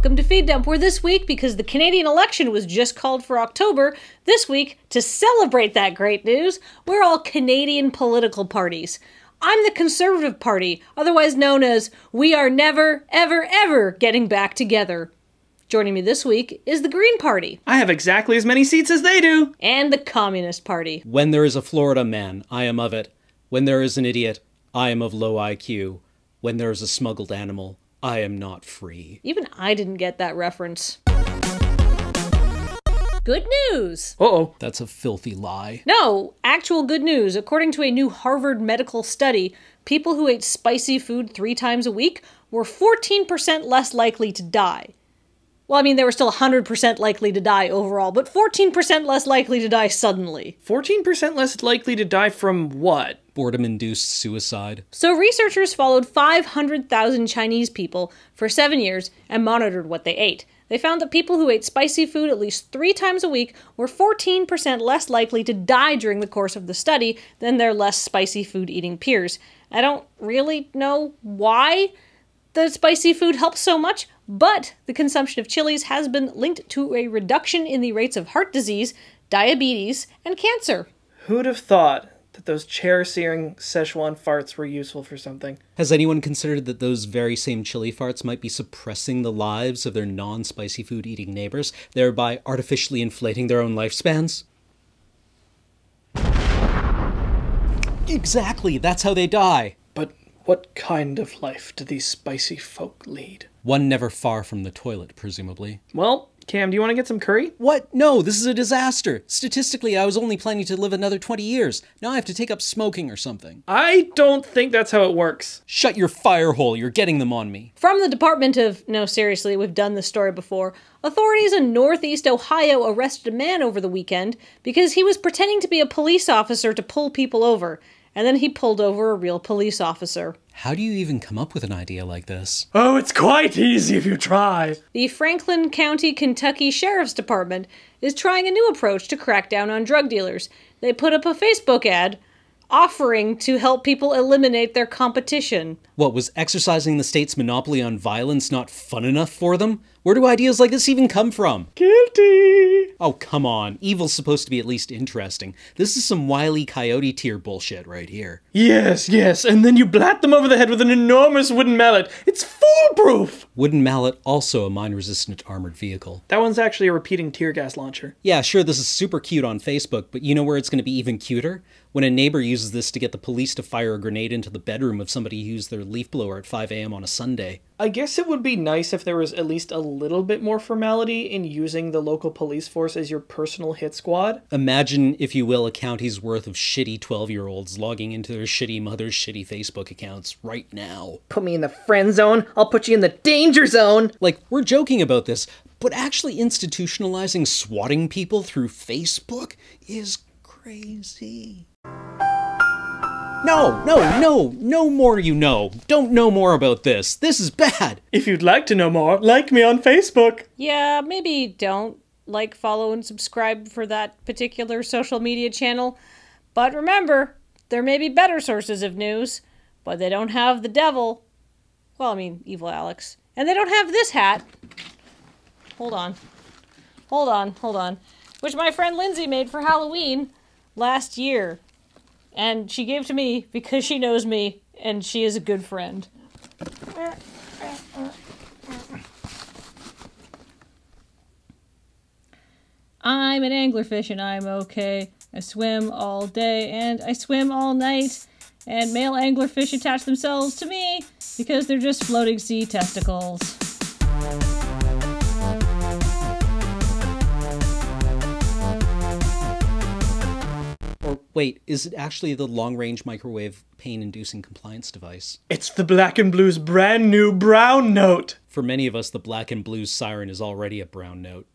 Welcome to Feed Dump, where this week, because the Canadian election was just called for October, this week, to celebrate that great news, we're all Canadian political parties. I'm the Conservative Party, otherwise known as We Are Never, Ever, Ever Getting Back Together. Joining me this week is the Green Party. I have exactly as many seats as they do. And the Communist Party. When there is a Florida man, I am of it. When there is an idiot, I am of low IQ. When there is a smuggled animal, I am not free. Even I didn't get that reference. Good news! Uh oh. That's a filthy lie. No, actual good news. According to a new Harvard medical study, people who ate spicy food three times a week were 14% less likely to die. Well, I mean, they were still 100% likely to die overall, but 14% less likely to die suddenly. 14% less likely to die from what? Boredom induced suicide. So, researchers followed 500,000 Chinese people for seven years and monitored what they ate. They found that people who ate spicy food at least three times a week were 14% less likely to die during the course of the study than their less spicy food eating peers. I don't really know why the spicy food helps so much, but the consumption of chilies has been linked to a reduction in the rates of heart disease, diabetes, and cancer. Who'd have thought that those chair searing Szechuan farts were useful for something? Has anyone considered that those very same chili farts might be suppressing the lives of their non spicy food eating neighbors, thereby artificially inflating their own lifespans? Exactly, that's how they die. But what kind of life do these spicy folk lead? One never far from the toilet, presumably. Well, Cam, do you want to get some curry? What? No, this is a disaster. Statistically, I was only planning to live another 20 years. Now I have to take up smoking or something. I don't think that's how it works. Shut your fire hole, you're getting them on me. From the Department of, no, seriously, we've done this story before. Authorities in Northeast Ohio arrested a man over the weekend because he was pretending to be a police officer to pull people over, and then he pulled over a real police officer. How do you even come up with an idea like this? Oh, it's quite easy if you try. The Franklin County, Kentucky Sheriff's Department is trying a new approach to crack down on drug dealers. They put up a Facebook ad offering to help people eliminate their competition. What, was exercising the state's monopoly on violence not fun enough for them? Where do ideas like this even come from? Guilty. Oh, come on. Evil's supposed to be at least interesting. This is some wily coyote tier bullshit right here. Yes, yes, and then you blat them over the head with an enormous wooden mallet. It's foolproof. Wooden mallet, also a mine resistant armored vehicle. That one's actually a repeating tear gas launcher. Yeah, sure, this is super cute on Facebook, but you know where it's going to be even cuter? When a neighbor uses this to get the police to fire a grenade into the bedroom of somebody who used their leaf blower at 5 a.m. on a Sunday. I guess it would be nice if there was at least a little bit more formality in using the local police force as your personal hit squad. Imagine, if you will, a county's worth of shitty 12 year olds logging into their shitty mother's shitty Facebook accounts right now. Put me in the friend zone, I'll put you in the danger zone. Like, we're joking about this, but actually institutionalizing swatting people through Facebook is crazy. No, no, no, no more you know. Don't know more about this. This is bad. If you'd like to know more, like me on Facebook. Yeah, maybe don't like, follow, and subscribe for that particular social media channel. But remember, there may be better sources of news, but they don't have the devil. Well, I mean, Evil Alex. And they don't have this hat. Hold on. Hold on, hold on. Which my friend Lindsay made for Halloween last year. And she gave to me because she knows me and she is a good friend. I'm an anglerfish and I'm okay. I swim all day and I swim all night. And male anglerfish attach themselves to me because they're just floating sea testicles. Wait, is it actually the long range microwave pain inducing compliance device? It's the Black and Blue's brand new brown note. For many of us, the black and blue siren is already a brown note.